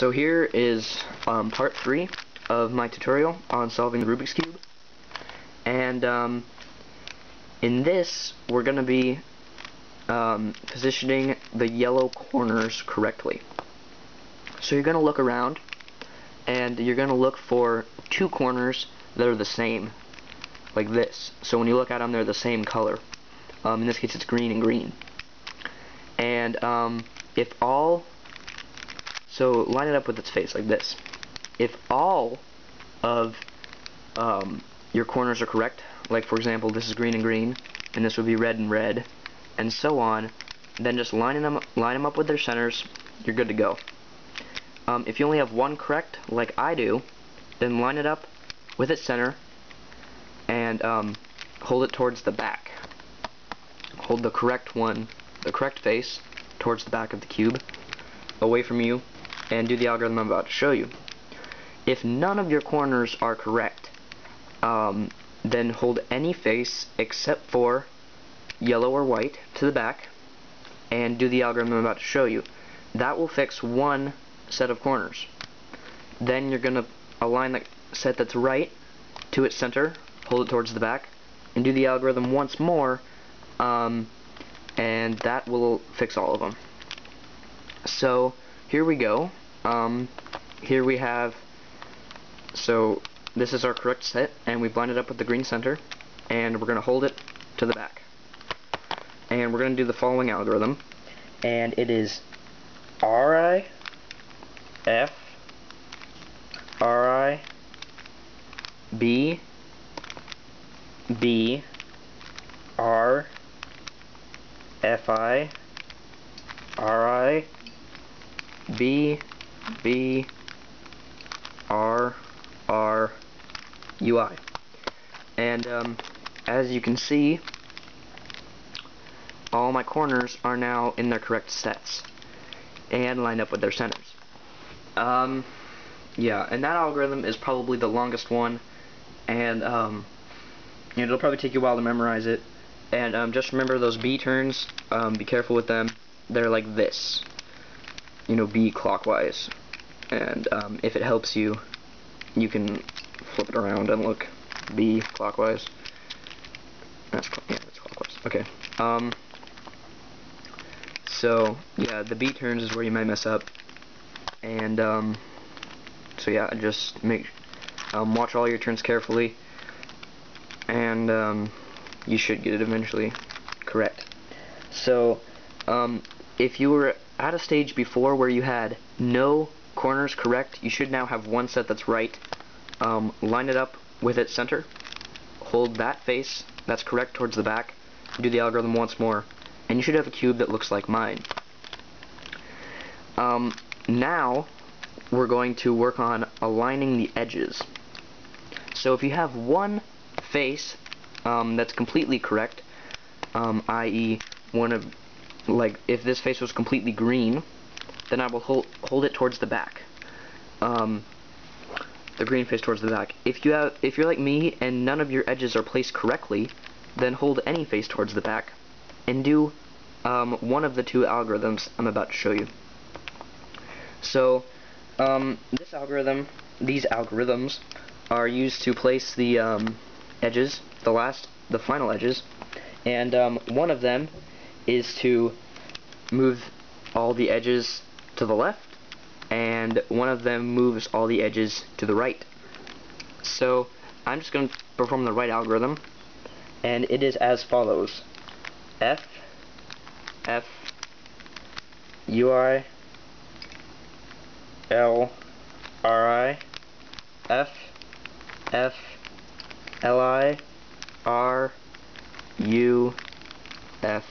So here is um, part 3 of my tutorial on solving the Rubik's Cube. And um, in this, we're going to be um, positioning the yellow corners correctly. So you're going to look around, and you're going to look for two corners that are the same, like this. So when you look at them, they're the same color. Um, in this case, it's green and green. And um, if all so line it up with its face like this. If all of um, your corners are correct, like for example this is green and green, and this would be red and red, and so on, then just line them, line them up with their centers, you're good to go. Um, if you only have one correct, like I do, then line it up with its center, and um, hold it towards the back. Hold the correct one, the correct face, towards the back of the cube, away from you, and do the algorithm I'm about to show you. If none of your corners are correct, um, then hold any face except for yellow or white to the back and do the algorithm I'm about to show you. That will fix one set of corners. Then you're going to align the set that's right to its center, hold it towards the back, and do the algorithm once more, um, and that will fix all of them. So, here we go. Um, here we have, so this is our correct set, and we've lined it up with the green center, and we're going to hold it to the back. And we're going to do the following algorithm, and it is RI, F, RI, B, B, R, FI, RI, B, B, R, R, UI. And um, as you can see, all my corners are now in their correct sets and lined up with their centers. Um, yeah, and that algorithm is probably the longest one, and um, you know, it'll probably take you a while to memorize it. And um, just remember those B turns, um, be careful with them. They're like this you know, B clockwise. And um, if it helps you, you can flip it around and look B clockwise. That's yeah, that's clockwise. Okay. Um. So yeah, the B turns is where you might mess up, and um. So yeah, just make um, watch all your turns carefully, and um, you should get it eventually correct. So um, if you were at a stage before where you had no corners correct, you should now have one set that's right. Um, line it up with its center. Hold that face that's correct towards the back. Do the algorithm once more. And you should have a cube that looks like mine. Um, now, we're going to work on aligning the edges. So if you have one face um, that's completely correct, um, i.e. one of like if this face was completely green, then I will hold hold it towards the back. Um, the green face towards the back. If you have if you're like me and none of your edges are placed correctly, then hold any face towards the back and do um, one of the two algorithms I'm about to show you. So um, this algorithm, these algorithms are used to place the um, edges, the last, the final edges, and um, one of them is to move all the edges to the left and one of them moves all the edges to the right. So I'm just going to perform the right algorithm and it is as follows. F F U I L R I F F L I R U F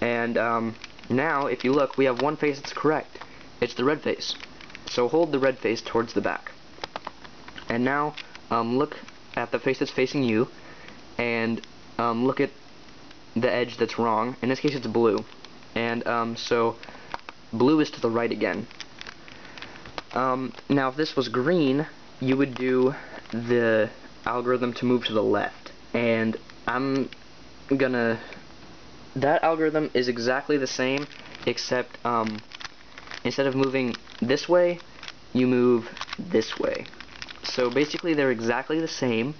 and um, now, if you look, we have one face that's correct. It's the red face. So hold the red face towards the back. And now, um, look at the face that's facing you, and um, look at the edge that's wrong. In this case, it's blue. And um, so, blue is to the right again. Um, now, if this was green, you would do the algorithm to move to the left. And I'm gonna that algorithm is exactly the same except um, instead of moving this way, you move this way. So basically they're exactly the same,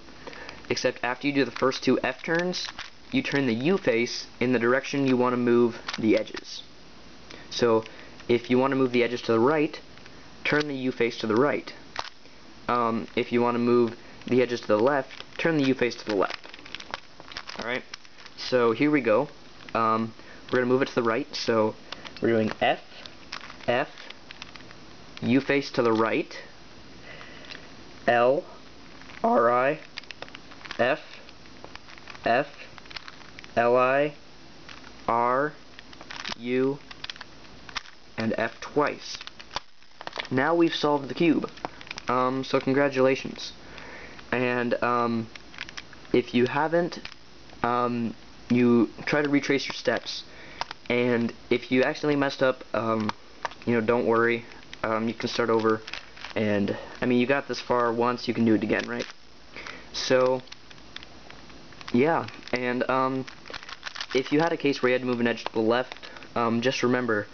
except after you do the first two F turns, you turn the U face in the direction you want to move the edges. So if you want to move the edges to the right, turn the U face to the right. Um, if you want to move the edges to the left, turn the U face to the left. Alright, so here we go. Um, we're going to move it to the right, so we're doing F, F, U face to the right, L, R, I, F, F, L, I, R, U, and F twice. Now we've solved the cube. Um, so congratulations. And um, if you haven't, um, you try to retrace your steps. And if you accidentally messed up, um, you know, don't worry. Um, you can start over. And, I mean, you got this far once, you can do it again, right? So, yeah. And, um, if you had a case where you had to move an edge to the left, um, just remember,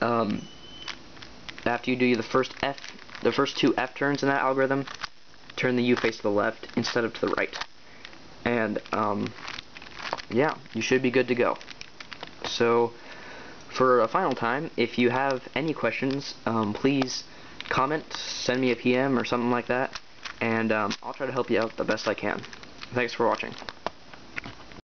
um, after you do the first F, the first two F turns in that algorithm, turn the U face to the left instead of to the right. And, um, yeah, you should be good to go. So, for a final time, if you have any questions, um, please comment, send me a PM or something like that, and um, I'll try to help you out the best I can. Thanks for watching.